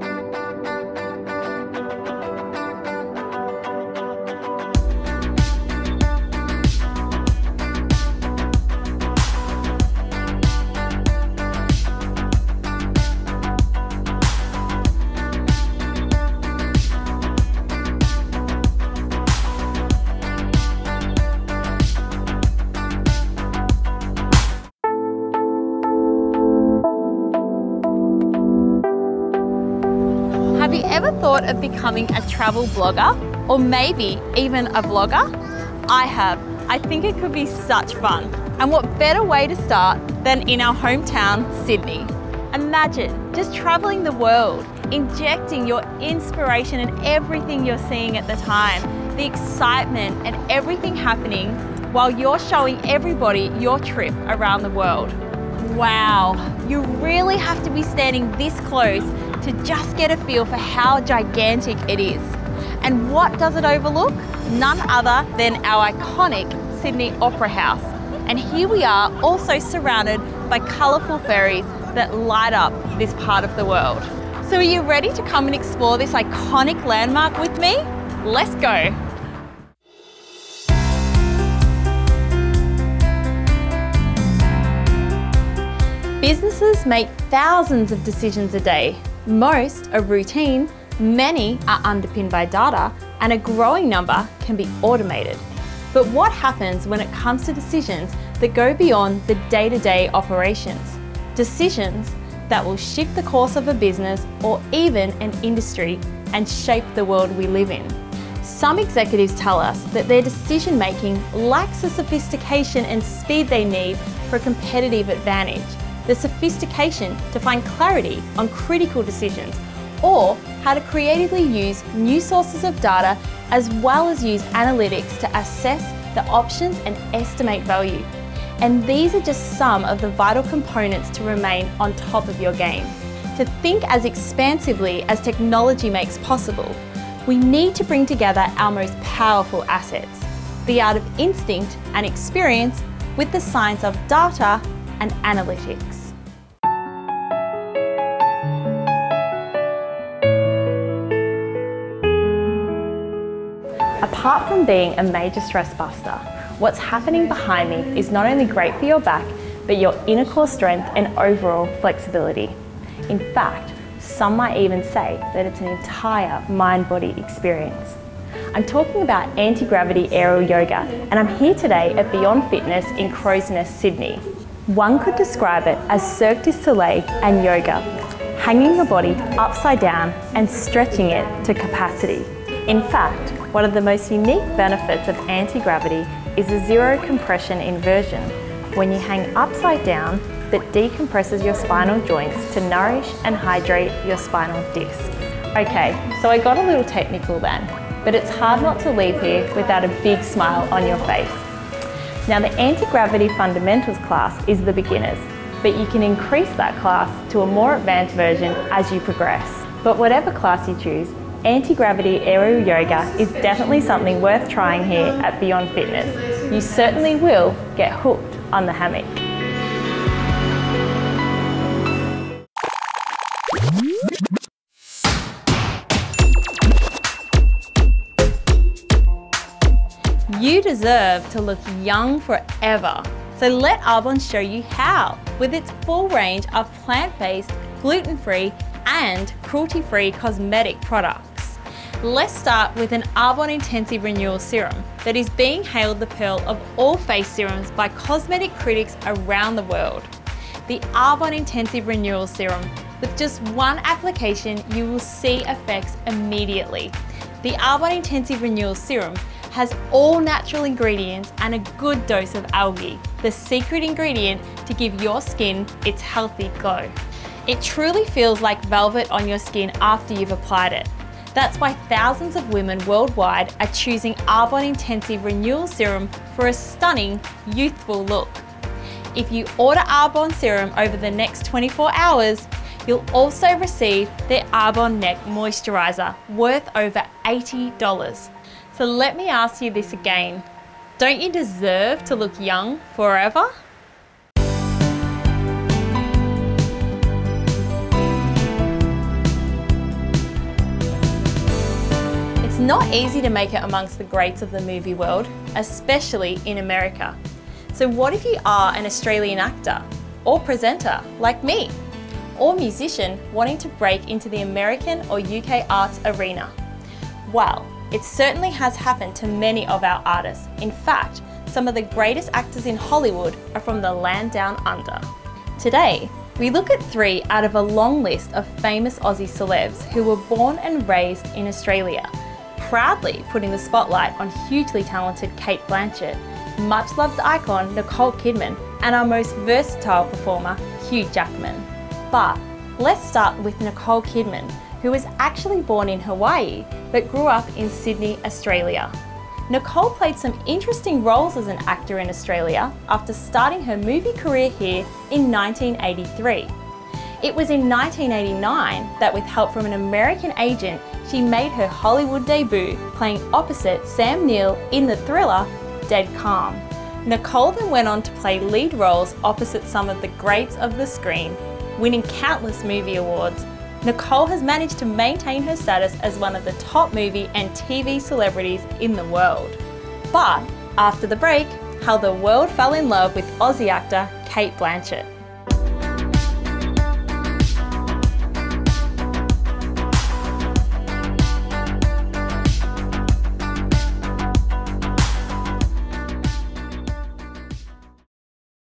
Have you ever thought of becoming a travel blogger or maybe even a vlogger? I have. I think it could be such fun. And what better way to start than in our hometown, Sydney? Imagine just traveling the world, injecting your inspiration and everything you're seeing at the time, the excitement and everything happening while you're showing everybody your trip around the world. Wow, you really have to be standing this close to just get a feel for how gigantic it is. And what does it overlook? None other than our iconic Sydney Opera House. And here we are also surrounded by colourful ferries that light up this part of the world. So are you ready to come and explore this iconic landmark with me? Let's go. Businesses make thousands of decisions a day. Most are routine, many are underpinned by data, and a growing number can be automated. But what happens when it comes to decisions that go beyond the day to day operations? Decisions that will shift the course of a business or even an industry and shape the world we live in. Some executives tell us that their decision making lacks the sophistication and speed they need for a competitive advantage, the sophistication to find clarity on critical decisions, or how to creatively use new sources of data as well as use analytics to assess the options and estimate value. And these are just some of the vital components to remain on top of your game. To think as expansively as technology makes possible, we need to bring together our most powerful assets the art of instinct and experience with the science of data and analytics. Apart from being a major stress buster, what's happening behind me is not only great for your back, but your inner core strength and overall flexibility. In fact, some might even say that it's an entire mind body experience. I'm talking about anti gravity aerial yoga, and I'm here today at Beyond Fitness in Crows Nest, Sydney. One could describe it as Cirque du Soleil and yoga, hanging your body upside down and stretching it to capacity. In fact, one of the most unique benefits of anti gravity is a zero compression inversion. When you hang upside down, that decompresses your spinal joints to nourish and hydrate your spinal disc. Okay, so I got a little technical then, but it's hard not to leave here without a big smile on your face. Now the anti-gravity fundamentals class is the beginners, but you can increase that class to a more advanced version as you progress. But whatever class you choose, anti-gravity aerial yoga is definitely something worth trying here at Beyond Fitness. You certainly will get hooked on the hammock. You deserve to look young forever. So let Arbonne show you how with its full range of plant-based, gluten-free and cruelty-free cosmetic products. Let's start with an Arbonne Intensive Renewal Serum that is being hailed the pearl of all face serums by cosmetic critics around the world. The Arbonne Intensive Renewal Serum. With just one application, you will see effects immediately. The Arbonne Intensive Renewal Serum has all natural ingredients and a good dose of algae, the secret ingredient to give your skin its healthy glow. It truly feels like velvet on your skin after you've applied it. That's why thousands of women worldwide are choosing Arbonne Intensive Renewal Serum for a stunning, youthful look. If you order Arbonne Serum over the next 24 hours, you'll also receive the Arbonne Neck Moisturiser worth over $80. So let me ask you this again. Don't you deserve to look young forever? Not easy to make it amongst the greats of the movie world, especially in America. So what if you are an Australian actor or presenter like me? Or musician wanting to break into the American or UK arts arena? Well, it certainly has happened to many of our artists. In fact, some of the greatest actors in Hollywood are from the land down under. Today, we look at three out of a long list of famous Aussie celebs who were born and raised in Australia, proudly putting the spotlight on hugely talented Cate Blanchett much loved icon Nicole Kidman, and our most versatile performer, Hugh Jackman. But let's start with Nicole Kidman, who was actually born in Hawaii but grew up in Sydney, Australia. Nicole played some interesting roles as an actor in Australia after starting her movie career here in 1983. It was in 1989 that with help from an American agent, she made her Hollywood debut playing opposite Sam Neill in the thriller Dead Calm. Nicole then went on to play lead roles opposite some of the greats of the screen, winning countless movie awards. Nicole has managed to maintain her status as one of the top movie and TV celebrities in the world. But after the break, how the world fell in love with Aussie actor Cate Blanchett.